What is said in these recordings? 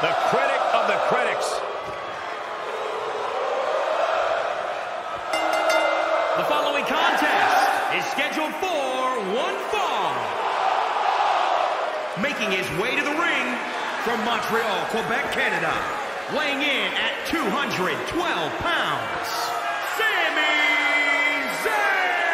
The critic of the critics. The following contest is scheduled for one fall. Making his way to the ring from Montreal, Quebec, Canada. Weighing in at 212 pounds, Sami Zayn!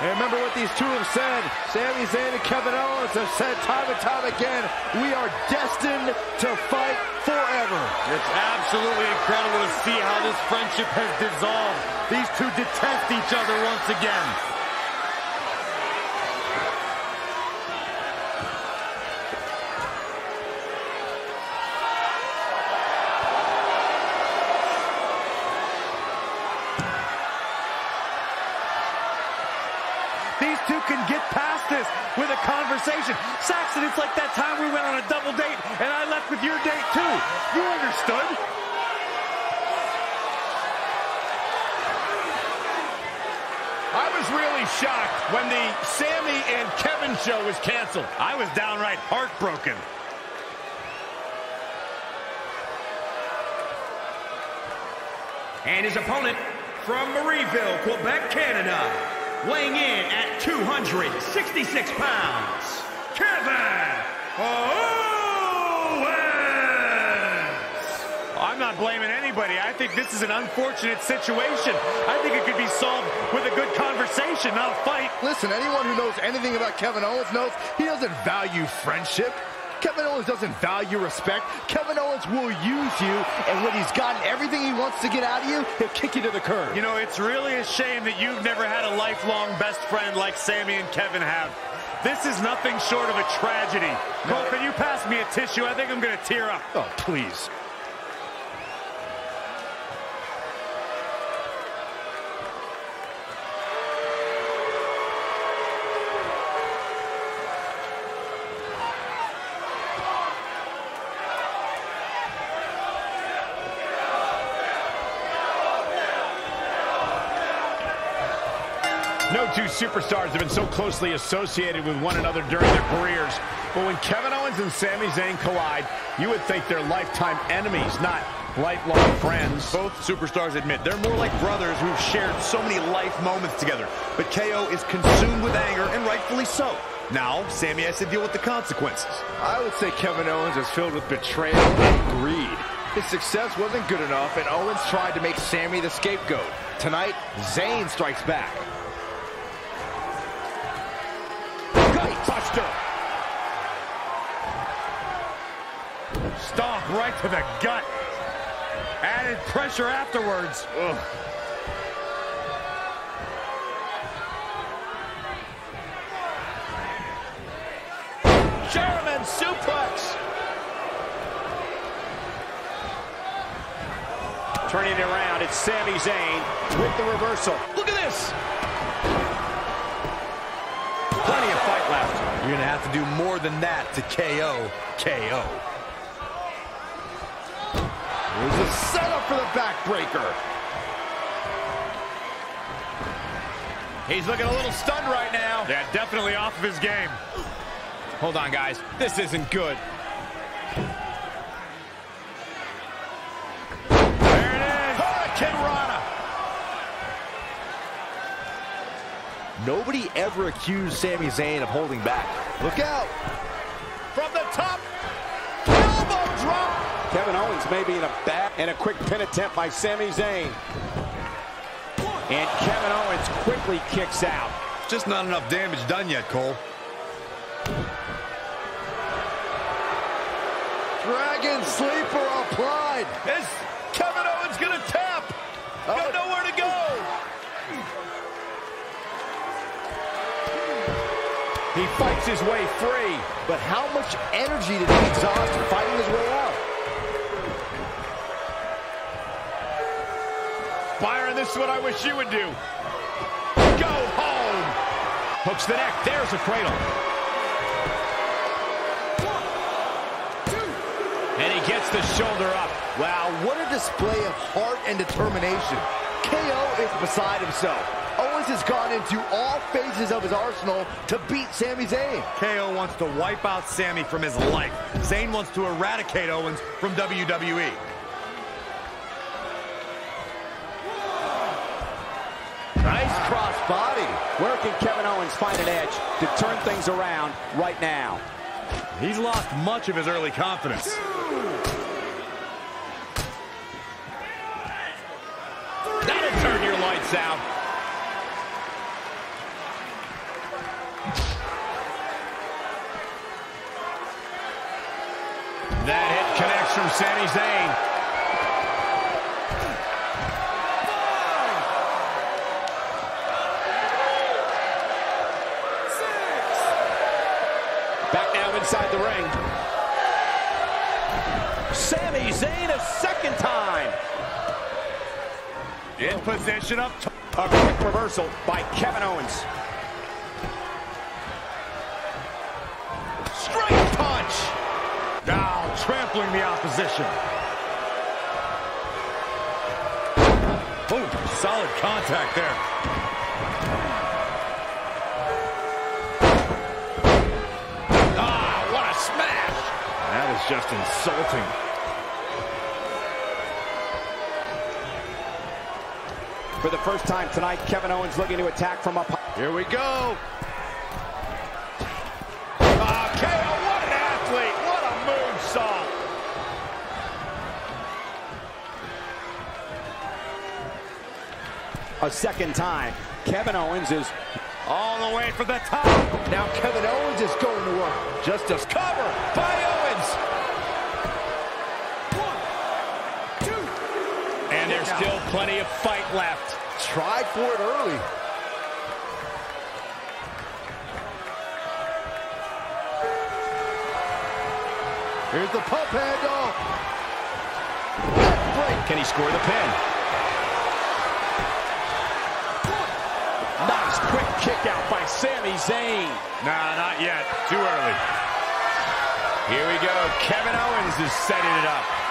And remember what these two have said. Sami Zayn and Kevin Owens have said time and time again, we are destined to fight forever. It's absolutely incredible to see how this friendship has dissolved. These two detest each other once again. These two can get past this with a conversation. Saxton, it's like that time we went on a double date and I left with your date too. You understood. I was really shocked when the Sami and Kevin show was canceled. I was downright heartbroken. And his opponent from Marieville, Quebec, Canada. Weighing in at 266 pounds, Kevin not blaming anybody. I think this is an unfortunate situation. I think it could be solved with a good conversation, not a fight. Listen, anyone who knows anything about Kevin Owens knows he doesn't value friendship. Kevin Owens doesn't value respect. Kevin Owens will use you, and when he's gotten everything he wants to get out of you, he'll kick you to the curb. You know, it's really a shame that you've never had a lifelong best friend like Sami and Kevin have. This is nothing short of a tragedy. Cole, can you pass me a tissue? I think I'm going to tear up. Oh, please. No two superstars have been so closely associated with one another during their careers. But when Kevin Owens and Sami Zayn collide, you would think they're lifetime enemies, not lifelong friends. Both superstars admit they're more like brothers who've shared so many life moments together. But KO is consumed with anger, and rightfully so. Now, Sami has to deal with the consequences. I would say Kevin Owens is filled with betrayal and greed. His success wasn't good enough, and Owens tried to make Sami the scapegoat. Tonight, Zayn strikes back. Gut buster. Stomp right to the gut. Added pressure afterwards. Ugh. German suplex. Turning it around, it's Sami Zayn with the reversal. Look at this. Plenty of fight left. You're going to have to do more than that to KO KO. There's a setup for the backbreaker. He's looking a little stunned right now. Yeah, definitely off of his game. Hold on, guys. This isn't good. There it is. Oh, Hurricane Nobody ever accused Sami Zayn of holding back. Look out. From the top. Elbow drop. Kevin Owens may be in a bad and a quick pin attempt by Sami Zayn. And Kevin Owens quickly kicks out. Just not enough damage done yet, Cole. Dragon sleeper applied. Is Kevin Owens going to tap? Got oh. nowhere to go. He fights his way free. But how much energy did he exhaust fighting his way out? Byron, this is what I wish you would do. Go home. Hooks the neck. There's a cradle. And he gets the shoulder up. Wow, what a display of heart and determination. KO is beside himself. Owens has gone into all phases of his arsenal to beat Sami Zayn. KO wants to wipe out Sami from his life. Zayn wants to eradicate Owens from WWE. Nice cross body. Where can Kevin Owens find an edge to turn things around right now? He's lost much of his early confidence. That'll turn your lights out. That hit connects from Sami Zayn. Back now inside the ring. Sami Zayn a second time. In position top. A quick reversal by Kevin Owens. Trampling the opposition. Boom, solid contact there. Ah, what a smash! That is just insulting. For the first time tonight, Kevin Owens looking to attack from up high. Here we go. Ah, KO, what an athlete! What a moonsault! A second time. Kevin Owens is All the way from the top. Now Kevin Owens is going to work. Just as Cover by Owens. One, two. And there's still plenty of fight left. tried for it early. Here's the pump handle. Can he score the pin? nice quick kick out by Sami Zayn. Nah, not yet. Too early. Here we go. Kevin Owens is setting it up.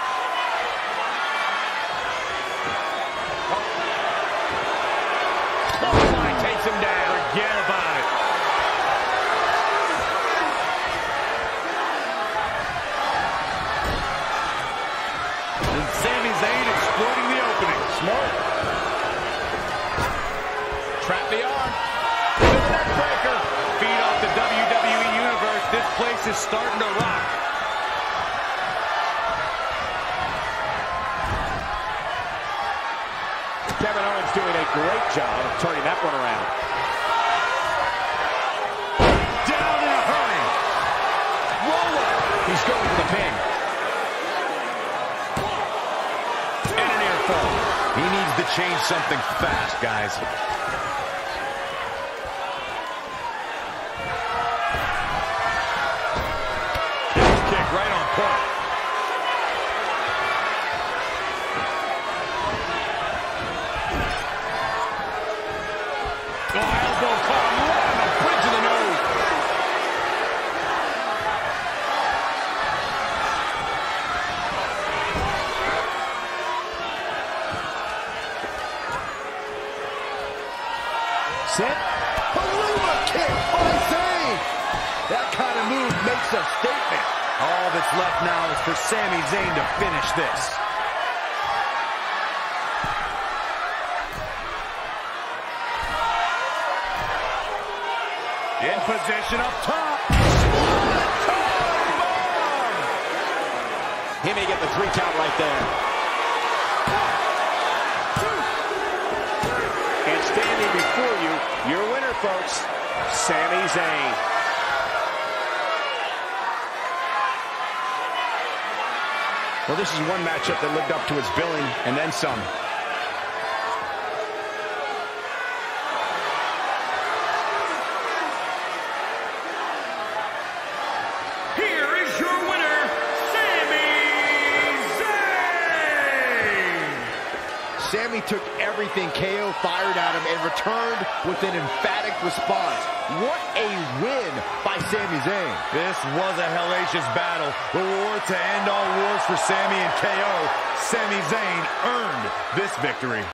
This is starting to rock. Kevin Owens doing a great job of turning that one around. Down in a hurry. Roller. He's going for the pin. And an air fall. He needs to change something fast, guys. Kick right on point. Oh, elbow caught him right on the bridge of the nose. Set. Paluma kick by Zayn. That kind of move makes a statement. All that's left now is for Sami Zayn to finish this. In position up top. He may get the three count right there. And standing before you, your winner, folks, Sami Zayn. Well, this is one matchup that lived up to its billing and then some. Here is your winner, Sami Zayn! Sami took everything KO fired at him and returned with an emphatic response. What a win by Sami Zayn. This was a hellacious battle. The war to end all wars for Sami and KO. Sami Zayn earned this victory.